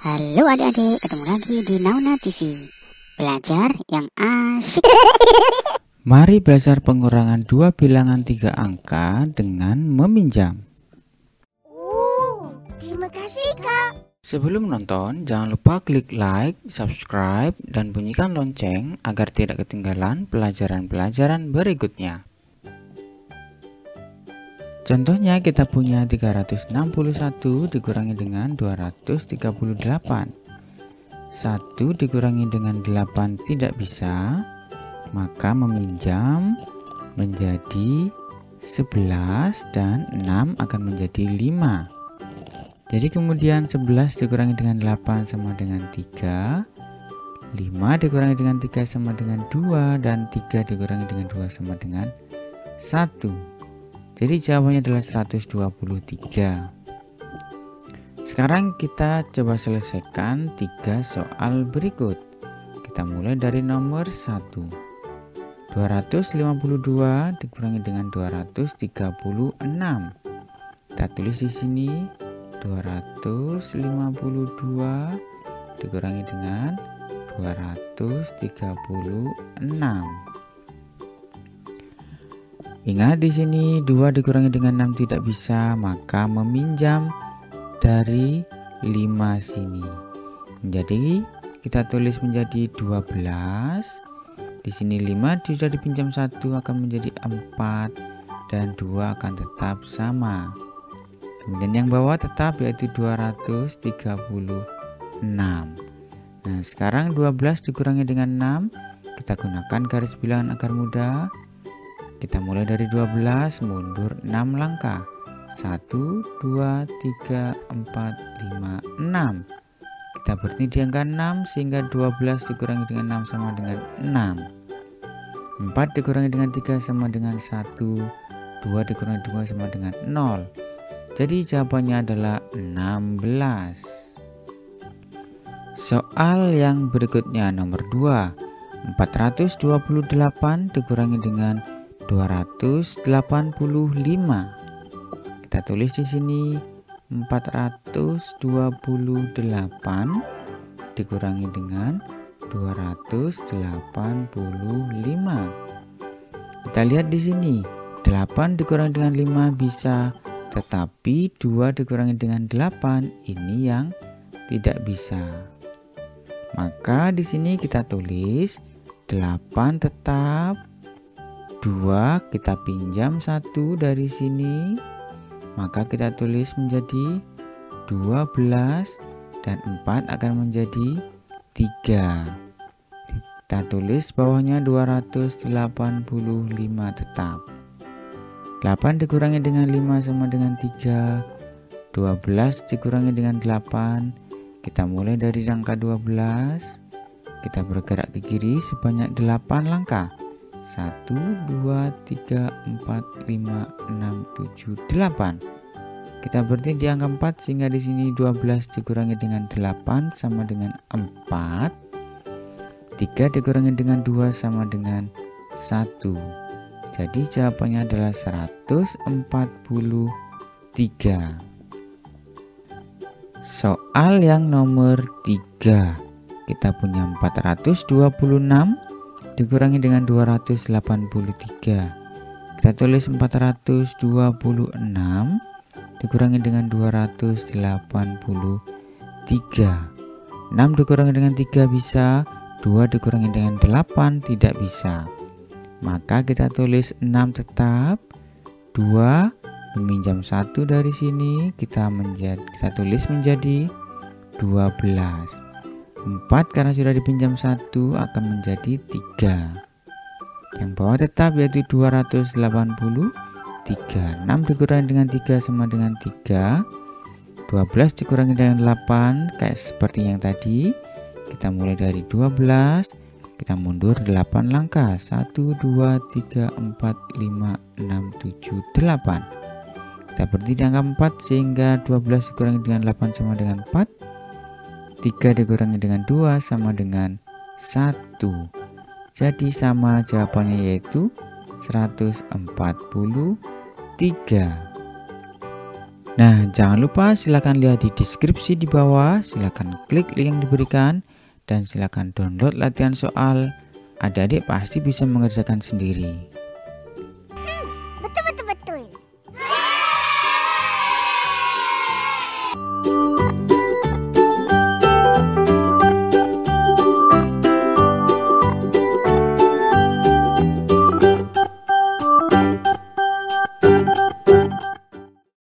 Halo adik-adik, ketemu lagi di Nauna TV. Belajar yang asyik. Mari belajar pengurangan dua bilangan tiga angka dengan meminjam. Oh, terima kasih kak. Sebelum nonton, jangan lupa klik like, subscribe, dan bunyikan lonceng agar tidak ketinggalan pelajaran-pelajaran berikutnya. Contohnya kita punya 361 dikurangi dengan 238 1 dikurangi dengan 8 tidak bisa Maka meminjam menjadi 11 dan 6 akan menjadi 5 Jadi kemudian 11 dikurangi dengan 8 sama dengan 3 5 dikurangi dengan 3 sama dengan 2 Dan 3 dikurangi dengan 2 sama dengan 1 jadi jawabannya adalah 123. Sekarang kita coba selesaikan tiga soal berikut. Kita mulai dari nomor 1. 252 dikurangi dengan 236. Kita tulis di sini 252 dikurangi dengan 236. Ingat di sini 2 dikurangi dengan 6 tidak bisa, maka meminjam dari 5 sini. Jadi kita tulis menjadi 12. Di sini 5 sudah dipinjam 1 akan menjadi 4 dan 2 akan tetap sama. Kemudian yang bawah tetap yaitu 236. Nah, sekarang 12 dikurangi dengan 6, kita gunakan garis bilangan akar muda kita mulai dari 12 mundur 6 langkah. 1 2 3 4 5 6. Kita berhenti di angka 6 sehingga 12 dikurangi dengan 6 sama dengan 6. 4 dikurangi dengan 3 sama dengan 1. 2 dikurangi 2 sama dengan 0. Jadi jawabannya adalah 16. Soal yang berikutnya nomor 2. 428 dikurangi dengan 285. Kita tulis di sini 428 dikurangi dengan 285. Kita lihat di sini 8 dikurangi dengan 5 bisa tetapi 2 dikurangi dengan 8 ini yang tidak bisa. Maka di sini kita tulis 8 tetap 2 kita pinjam satu dari sini. Maka kita tulis menjadi 12 dan 4 akan menjadi 3 kita tulis bawahnya 285 tetap. 8 dikurangi dengan 5 sama dengan 3 12 dikurangi dengan 8 kita mulai dari angka 12 kita bergerak ke kiri sebanyak 8 langkah 1, 2, 3, 4, 5, 6, 7, 8 Kita berhenti di angka 4 sehingga di sini 12 dikurangi dengan 8 sama dengan 4 3 dikurangi dengan 2 sama dengan 1 Jadi jawabannya adalah 143 Soal yang nomor 3 Kita punya 426 dikurangi dengan 283 kita tulis 426 dikurangi dengan 283 6 dikurangi dengan 3 bisa 2 dikurangi dengan 8 tidak bisa. Maka kita tulis 6 tetap 2 meminjam 1 dari sini kita menjadi kita tulis menjadi 12 4 karena sudah dipinjam 1 akan menjadi 3 yang bawah tetap yaitu 283 6 dikurangi dengan 3 sama dengan 3 12 dikurangi dengan 8 kayak seperti yang tadi. Kita mulai dari 12 kita mundur 8 langkah. 1 2 3 4 5 6 7 8 kita berhenti di angka 4 sehingga 12 dikurangi dengan 8 sama dengan 4 3 dikurangi dengan 2 sama dengan 1 jadi sama jawabannya yaitu 143 Nah, jangan lupa silakan lihat di deskripsi di bawah, silakan klik link yang diberikan dan silakan download latihan soal. Adik-adik pasti bisa mengerjakan sendiri.